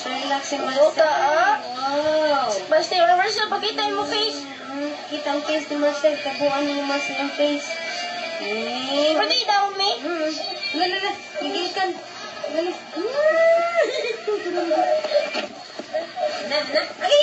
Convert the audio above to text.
So, relax si Master. Buta, ah. Wow. Master, Universal, pakita mo face. Mm, Kita ang face ni Master. Tabuan ni Master ang face. Eh. Pwede daw, me. Hmm. Lala, lala. Gigil ka. Lala. Hmm. Na, na. Ay!